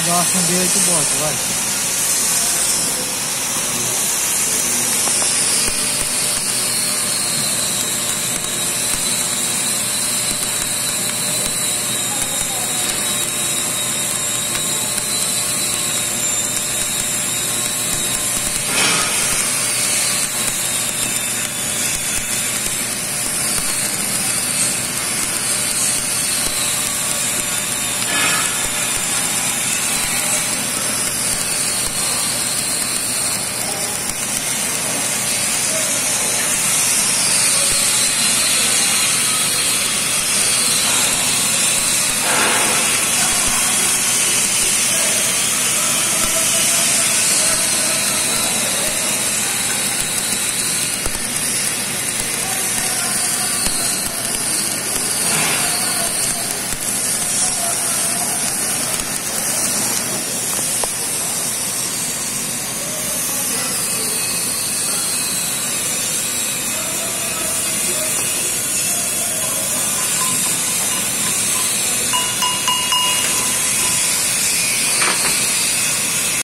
Quando ela acender, aí tu bota, vai.